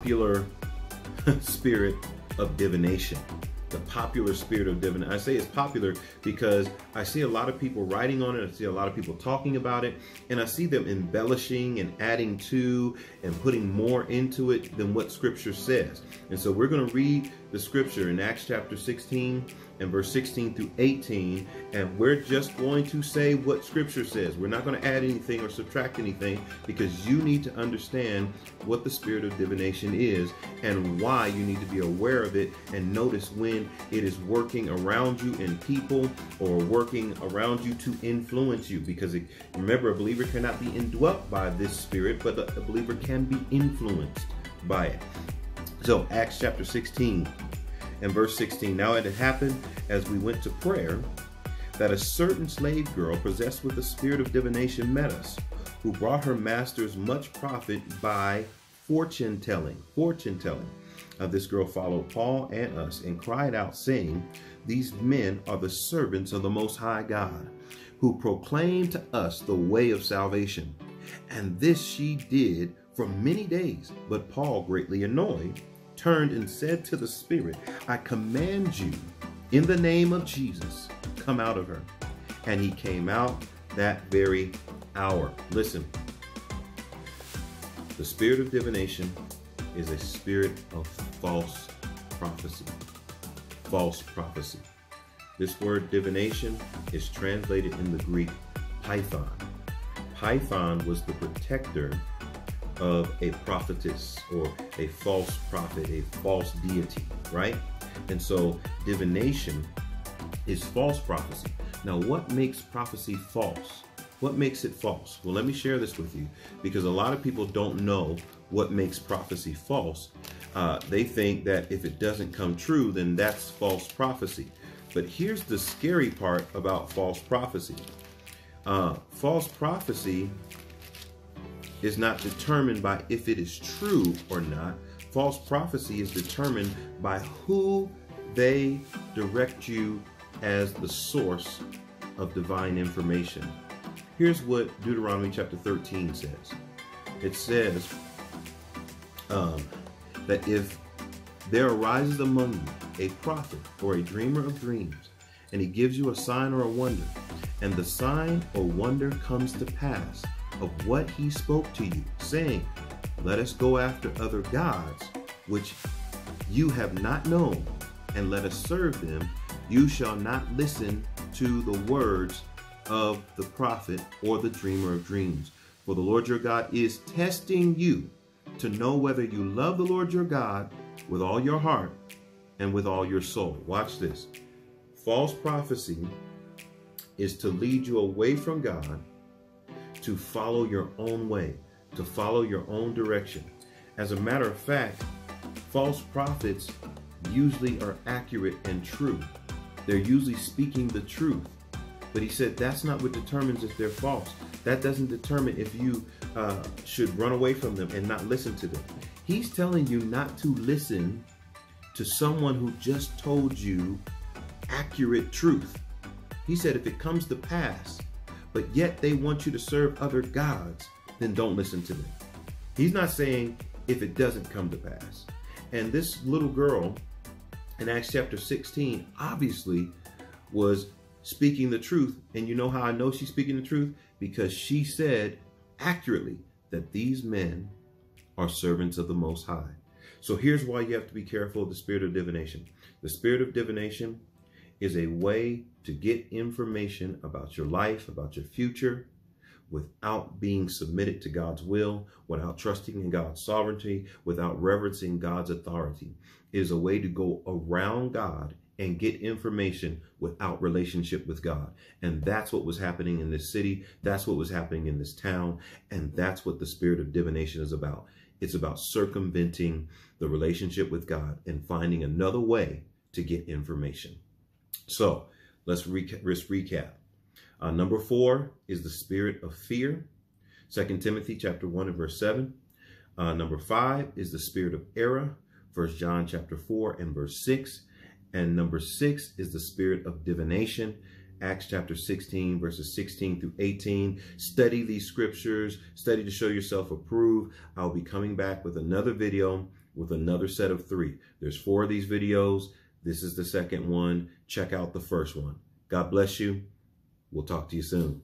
popular spirit of divination the popular spirit of divination. I say it's popular because I see a lot of people writing on it. I see a lot of people talking about it, and I see them embellishing and adding to and putting more into it than what Scripture says. And so we're going to read the Scripture in Acts chapter 16 and verse 16 through 18, and we're just going to say what Scripture says. We're not going to add anything or subtract anything because you need to understand what the spirit of divination is and why you need to be aware of it and notice when it is working around you in people or working around you to influence you. Because it, remember, a believer cannot be indwelt by this spirit, but a, a believer can be influenced by it. So, Acts chapter 16 and verse 16 Now it had happened as we went to prayer that a certain slave girl possessed with the spirit of divination met us, who brought her masters much profit by fortune telling. Fortune telling. Uh, this girl followed Paul and us and cried out, saying, These men are the servants of the Most High God, who proclaim to us the way of salvation. And this she did for many days. But Paul, greatly annoyed, turned and said to the Spirit, I command you in the name of Jesus, come out of her. And he came out that very hour. Listen, the spirit of divination is a spirit of false prophecy. False prophecy. This word divination is translated in the Greek python. Python was the protector of a prophetess or a false prophet, a false deity, right? And so divination is false prophecy. Now, what makes prophecy false? What makes it false? Well, let me share this with you because a lot of people don't know what makes prophecy false. Uh, they think that if it doesn't come true, then that's false prophecy. But here's the scary part about false prophecy. Uh, false prophecy is not determined by if it is true or not. False prophecy is determined by who they direct you as the source of divine information. Here's what Deuteronomy chapter 13 says. It says um, that if there arises among you a prophet or a dreamer of dreams, and he gives you a sign or a wonder, and the sign or wonder comes to pass, of what he spoke to you, saying, Let us go after other gods, which you have not known, and let us serve them. You shall not listen to the words of the prophet or the dreamer of dreams. For the Lord your God is testing you to know whether you love the Lord your God with all your heart and with all your soul. Watch this. False prophecy is to lead you away from God to follow your own way, to follow your own direction. As a matter of fact, false prophets usually are accurate and true. They're usually speaking the truth. But he said that's not what determines if they're false. That doesn't determine if you uh, should run away from them and not listen to them. He's telling you not to listen to someone who just told you accurate truth. He said if it comes to pass, but yet they want you to serve other gods, then don't listen to them. He's not saying if it doesn't come to pass. And this little girl in Acts chapter 16 obviously was speaking the truth. And you know how I know she's speaking the truth? Because she said accurately that these men are servants of the Most High. So here's why you have to be careful of the spirit of divination. The spirit of divination is a way to get information about your life, about your future, without being submitted to God's will, without trusting in God's sovereignty, without reverencing God's authority. It is a way to go around God and get information without relationship with God. And that's what was happening in this city. That's what was happening in this town. And that's what the spirit of divination is about. It's about circumventing the relationship with God and finding another way to get information. So let's, reca let's recap. Uh, number four is the spirit of fear. Second Timothy chapter 1 and verse 7. Uh, number five is the spirit of error. First John chapter 4 and verse 6. And number six is the spirit of divination. Acts chapter 16, verses 16 through 18. Study these scriptures. Study to show yourself approved. I'll be coming back with another video with another set of three. There's four of these videos. This is the second one. Check out the first one. God bless you. We'll talk to you soon.